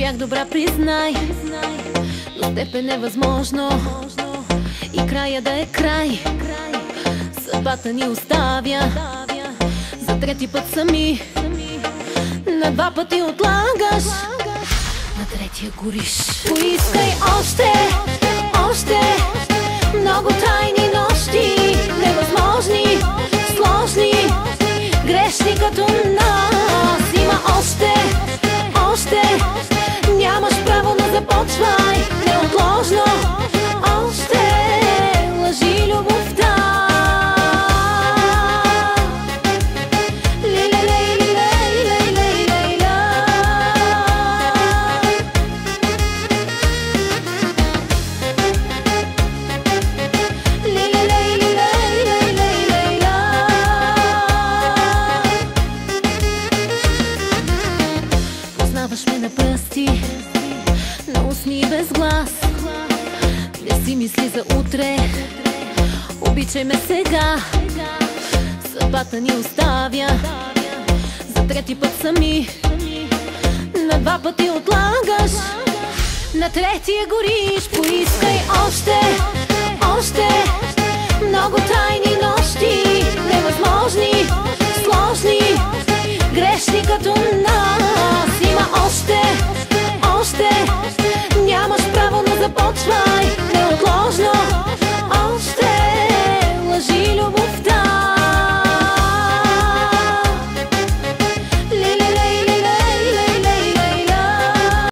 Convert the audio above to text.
бях добра, признай Но с теб е невъзможно И края да е край. Съдбата ни оставя За трети път сами На два пъти отлагаш На третия гориш. Поискай още, още Много тайни нощи Невъзможни, сложни Грешни като нас на устни и без глас. Не си мисли за утре, обичай ме сега. Съдбата ни оставя, за трети път сами. На два пъти отлагаш, на третия гориш. Поискай още,